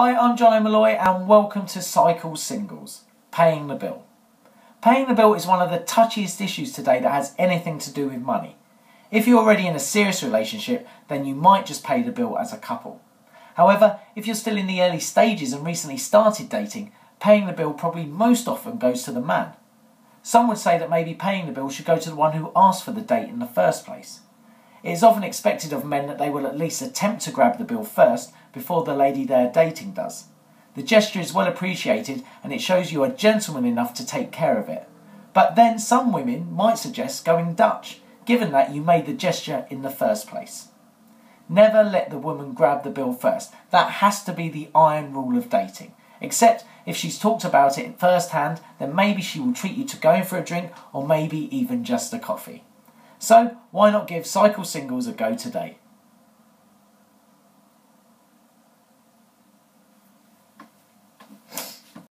Hi, I'm Johnny Malloy and welcome to Cycle Singles, Paying the Bill. Paying the bill is one of the touchiest issues today that has anything to do with money. If you're already in a serious relationship, then you might just pay the bill as a couple. However, if you're still in the early stages and recently started dating, paying the bill probably most often goes to the man. Some would say that maybe paying the bill should go to the one who asked for the date in the first place. It is often expected of men that they will at least attempt to grab the bill first before the lady they are dating does. The gesture is well appreciated and it shows you are gentleman enough to take care of it. But then some women might suggest going Dutch, given that you made the gesture in the first place. Never let the woman grab the bill first. That has to be the iron rule of dating. Except if she's talked about it firsthand, then maybe she will treat you to going for a drink or maybe even just a coffee. So why not give Cycle Singles a go today?